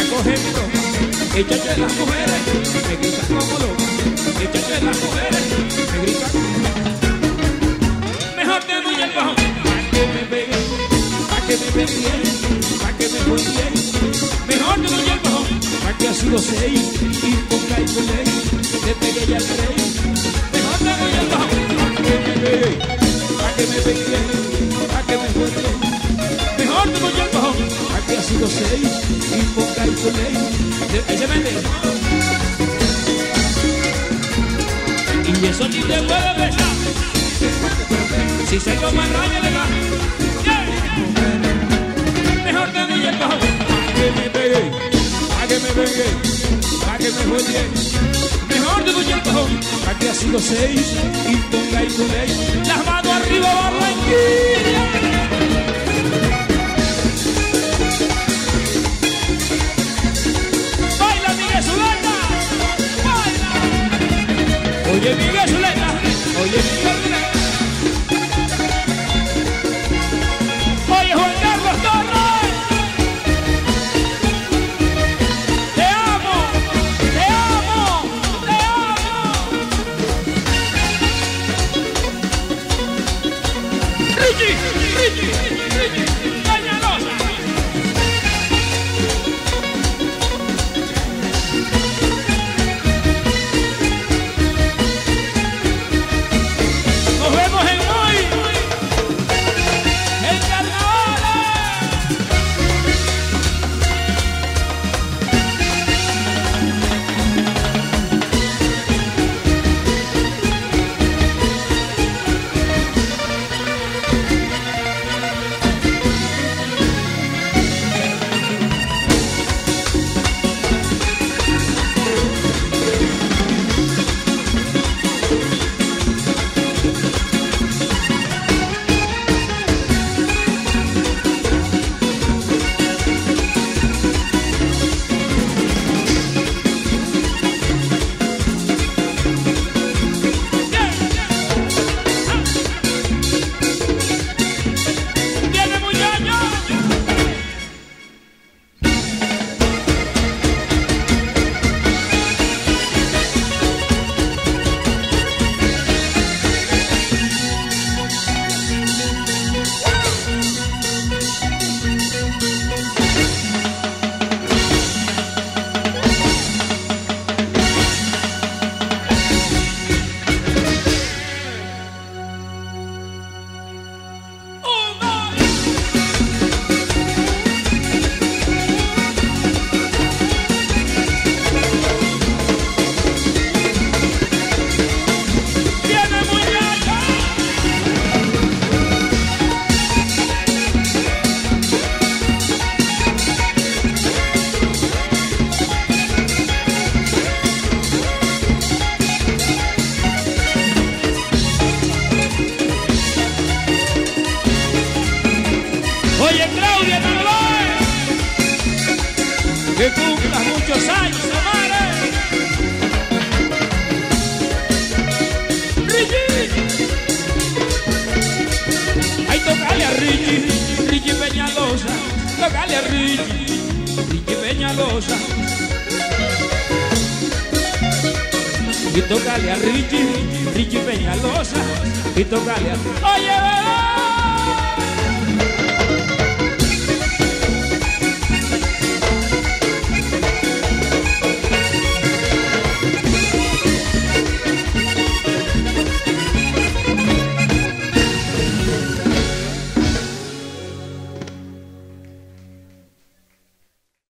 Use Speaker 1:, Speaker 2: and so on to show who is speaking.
Speaker 1: cogen loca. Échate las mujeres, me gritan como loca. Échate las mujeres, me gritan. Mejor te doy el bajón, pa' que me pegue, pa' que me pegue bien, pa' que me voy bien. Mejor te doy el bajón, pa' que así lo sé y ponga y pelea, te pegue ya te reí. Mejor te doy el bajón, pa' que me pegue, pa' que me pegue bien, 6 invocar Y eso ni te puede pesar. Si se toma nadie le da. Yeah. Mejor te doy el bajo. Pa' que me pegue, pa' que me pegue, pa' que me jodie. Mejor te doy el bajo. Pa' que ha sido seis y ponga y. Las manos arriba, vamos aquí. Oye Miguel Zuleta, oye Muchos años, madre. Richie. Ay, tocale a Richie, Richie Peñalosa. Tocale a Richie, Richie Peñalosa. Y tocale a Richie, Richie Peñalosa. Y tocale a... Oye, bebé.